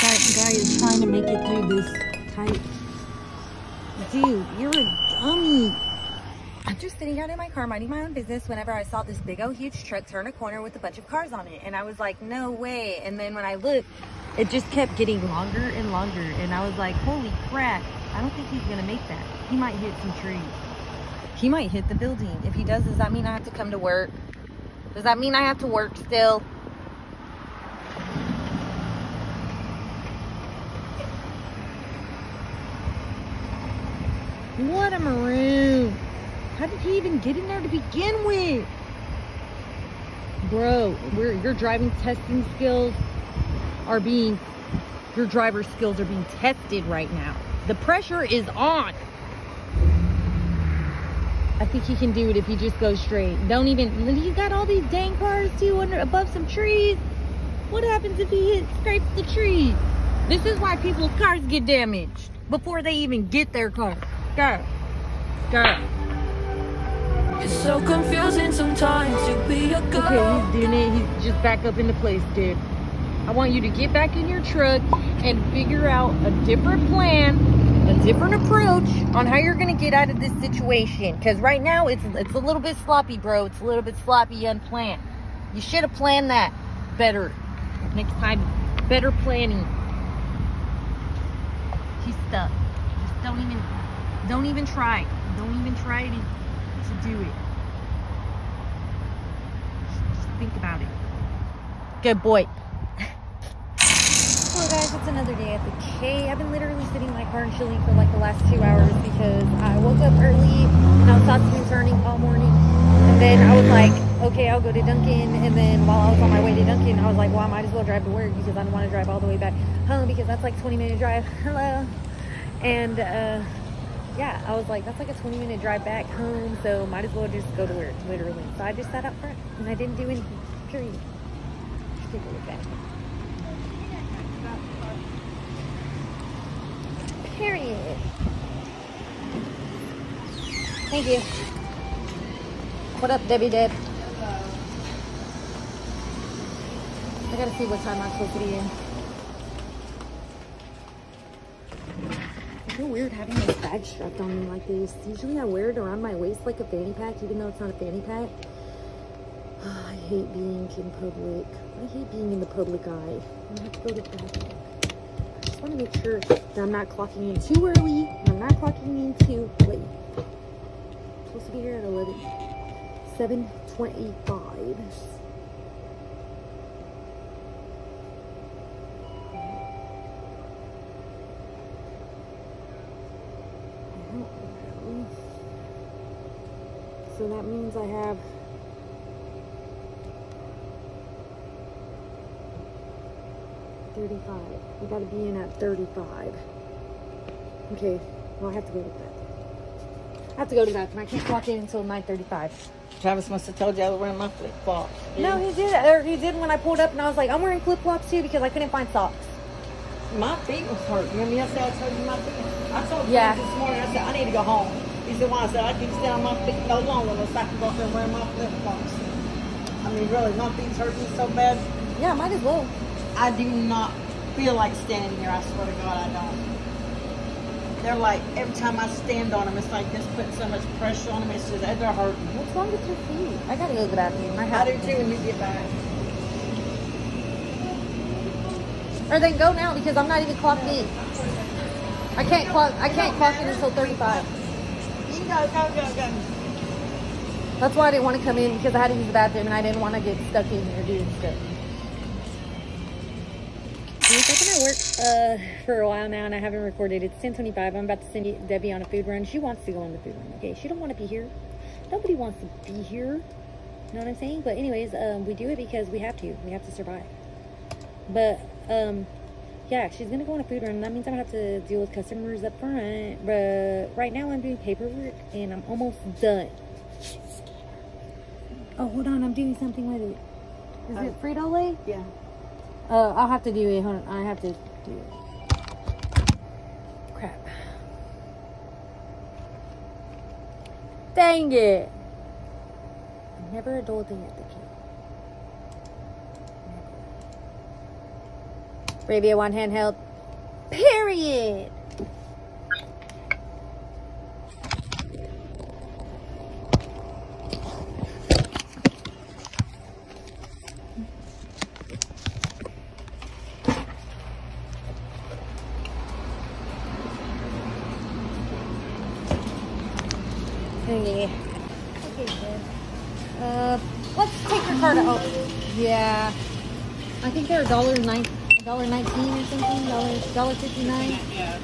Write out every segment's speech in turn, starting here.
That guy is trying to make it through this tight. Dude, you're a dummy. I'm just sitting out in my car minding my own business whenever I saw this big old huge truck turn a corner with a bunch of cars on it. And I was like, no way. And then when I looked, it just kept getting longer and longer. And I was like, holy crap. I don't think he's going to make that. He might hit some trees. He might hit the building. If he does, does that mean I have to come to work? Does that mean I have to work still? What a maroon. How did he even get in there to begin with? Bro, your driving testing skills are being, your driver skills are being tested right now. The pressure is on. I think he can do it if he just goes straight. Don't even, you got all these dang cars too under, above some trees. What happens if he hits, scrapes the tree? This is why people's cars get damaged before they even get their car. Go. Go. It's so confusing sometimes to be a girl. Okay, he's doing it. He's just back up into place, dude. I want you to get back in your truck and figure out a different plan, a different approach on how you're gonna get out of this situation. Cause right now it's it's a little bit sloppy, bro. It's a little bit sloppy, unplanned. You should have planned that better. Next time, better planning. He's stuck. Just don't even don't even try. Don't even try to, to do it. Just think about it. Good boy. Hello guys, it's another day at the K. I've been literally sitting in my car and chilling for like the last two hours because I woke up early and I was tossing and turning all morning. And then I was like, okay, I'll go to Dunkin'. And then while I was on my way to Dunkin', I was like, well, I might as well drive to work because I don't want to drive all the way back home because that's like 20 minute drive. Hello. And uh, yeah, I was like, that's like a 20 minute drive back home. So might as well just go to work, literally. So I just sat up front and I didn't do anything, period. Just take a look at it. Period. Thank you. What up, Debbie Deb? I gotta see what time I'm supposed to be in. Feel weird having this bag strapped on me like this. Usually I wear it around my waist like a fanny pack, even though it's not a fanny pack. I hate being in public. I hate being in the public eye. I have to go to the bathroom. I just want to make sure that I'm not clocking in too early and I'm not clocking in too late. I'm supposed to be here at 11. 725. So that means I have thirty-five. I gotta be in at thirty-five. Okay, well I have to go to bed. I have to go to and I can't walk in until nine thirty-five. Travis must have told you I was wearing my flip flops. No, he did. Or he did when I pulled up, and I was like, I'm wearing flip flops too because I couldn't find socks. My feet was hurt. Remember yesterday I told you my feet? I told Yeah. Travis this morning, I said, I need to go home. He said, why? I said, I can stay on my feet no longer unless I can go up there and wear my flip flops. I mean, really, my feet's hurting so bad. Yeah, might as well. I do not feel like standing here. I swear to God, I don't. They're like, every time I stand on them, it's like this putting so much pressure on them. It's just, they're hurting. What's wrong with your feet? I gotta go to the bathroom. I I have do too when you get back. Or then go now because I'm not even clocked in. I can't clock. I can't clock in until 35. Go. That's why I didn't want to come in because I had to use the bathroom and I didn't want to get stuck in here doing stuff. Been at work uh, for a while now and I haven't recorded. It's 10:25. I'm about to send Debbie on a food run. She wants to go on the food run. Okay, she don't want to be here. Nobody wants to be here. You know what I'm saying? But anyways, um, we do it because we have to. We have to survive. But um, yeah, she's gonna go on a food run. That means I'm gonna have to deal with customers up front. But right now I'm doing paperwork and I'm almost done. Oh, hold on. I'm doing something with it. Is it Frito Lay? Yeah. Uh, I'll have to do it. Hold on. I have to do it. Crap. Dang it. Never a dull day at the camp. Bravia One handheld. Period. Okay. Okay, good. Uh, let's take your card out. Yeah. I think they're a dollar nine, dollar nineteen or something. Dollar, dollar fifty nine. Yeah.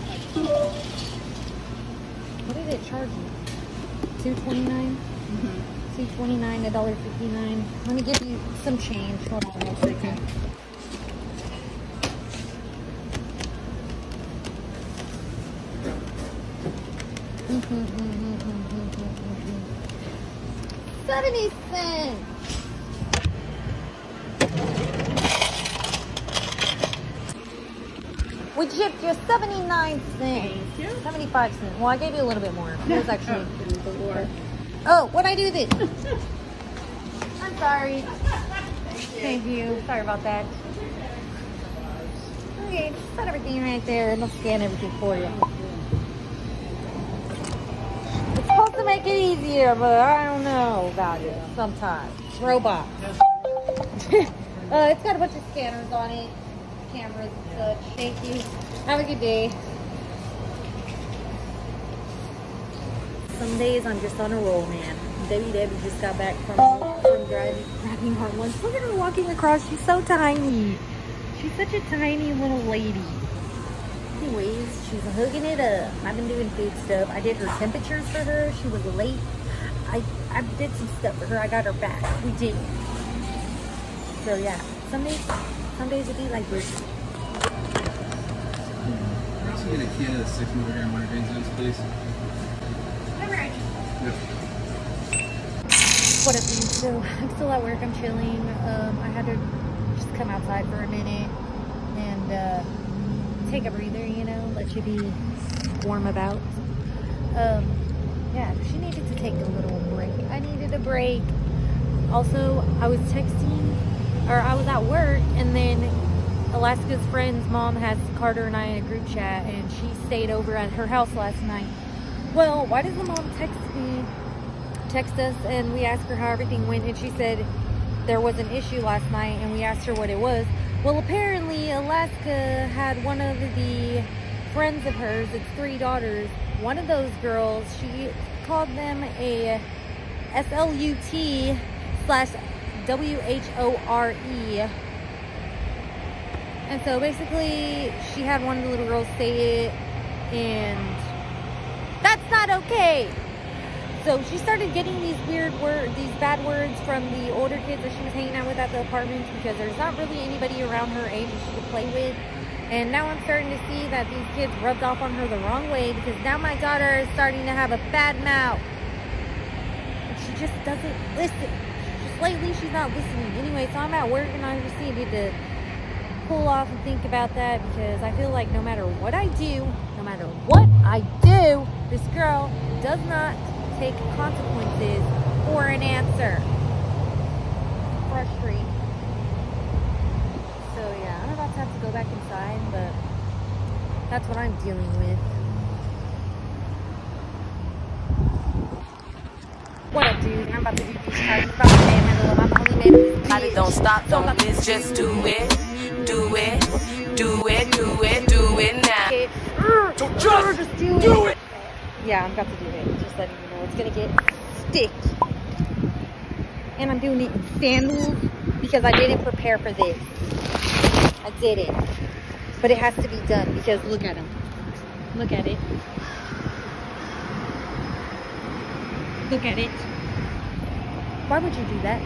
What did it charge you? Two twenty nine. Mm-hmm. Two twenty nine. A dollar fifty nine. Let me give you some change. Hold on one second. Mm-hmm, mm-hmm, Seventy cents. We chipped you 79 cents. Thank you. 75 cents. Well, I gave you a little bit more. It was actually. Oh, what'd I do this? I'm sorry. Thank you. Sorry about that. Okay, just set everything right there and I'll scan everything for you. It's supposed to make it easier, but I don't know about it sometimes. Robots. uh, it's got a bunch of scanners on it, cameras and such. Thank you. Have a good day. Some days I'm just on a roll, man. Debbie Debbie just got back from from driving driving home once. Look at her walking across. She's so tiny. She's such a tiny little lady. Anyways, she's hooking it up. I've been doing food stuff. I did her temperatures for her. She was late. I I did some stuff for her. I got her back. We did. So yeah, some days some days it be like this. Can I also get a can of 6 milligram winter benzos, please? Yep. What up, dude? So I'm still at work. I'm chilling. Um, I had to just come outside for a minute and uh, take a breather. You know, let you be warm about. Um, yeah, she needed to take a little break. I needed a break. Also, I was texting, or I was at work, Alaska's friend's mom has Carter and I in a group chat, and she stayed over at her house last night. Well, why does the mom text me text us and we asked her how everything went and she said there was an issue last night and we asked her what it was. Well, apparently Alaska had one of the friends of hers, it's three daughters, one of those girls, she called them a S-L-U-T slash W-H-O-R-E. And so basically she had one of the little girls say it and that's not okay. So she started getting these weird words, these bad words from the older kids that she was hanging out with at the apartment because there's not really anybody around her age that she could play with. And now I'm starting to see that these kids rubbed off on her the wrong way because now my daughter is starting to have a bad mouth. And she just doesn't listen. Just lately she's not listening. Anyway, so I'm at work and I just needed to pull off and think about that because I feel like no matter what I do, no matter what I do, this girl does not take consequences for an answer. Frustrating. So yeah, I'm about to have to go back inside, but that's what I'm dealing with. What up, dude? I'm about to do these cards. It's about to pay my little. I'm only made don't stop, don't miss, just do it. Do it, do it, do it, do it now. So just, just do, do it. Yeah, I'm about to do it. Just letting you know, it's gonna get sticky. And I'm doing it in sandals because I didn't prepare for this. I didn't. But it has to be done because look at them. Look at it. Look at it. Why would you do that?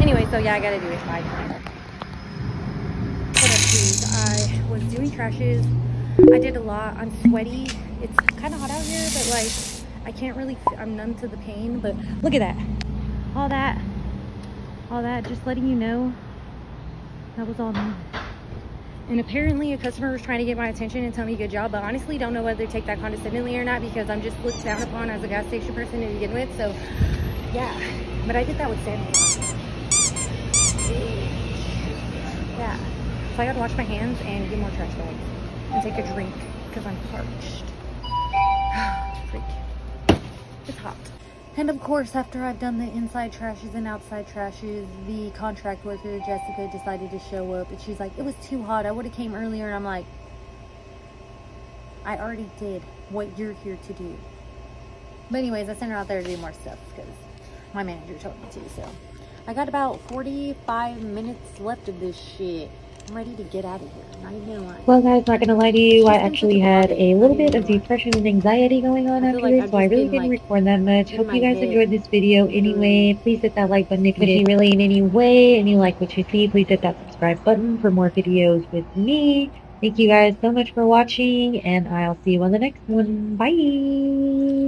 Anyway, so yeah, I gotta do it. Bye. I was doing crashes. I did a lot. I'm sweaty. It's kind of hot out here, but like, I can't really, I'm numb to the pain, but look at that. All that, all that, just letting you know, that was all me. And apparently a customer was trying to get my attention and tell me good job, but honestly don't know whether to take that condescendingly or not because I'm just looked down upon as a gas station person to begin with, so yeah. But I did that with Sandy. Yeah. So I gotta wash my hands and get more trash bags and take a drink because I'm parched. Freak. It's hot. And of course, after I've done the inside trashes and outside trashes, the contract worker, Jessica, decided to show up. And she's like, it was too hot. I would have came earlier. And I'm like, I already did what you're here to do. But anyways, I sent her out there to do more stuff because my manager told me to. So I got about 45 minutes left of this shit. I'm ready to get out of here. Not even gonna. Well, guys, not gonna lie to you, I actually had a little bit of depression and anxiety going on after this, so I really didn't record that much. Hope you guys enjoyed this video anyway. Please hit that like button if you really in any way and you like what you see. Please hit that subscribe button for more videos with me. Thank you guys so much for watching, and I'll see you on the next one. Bye!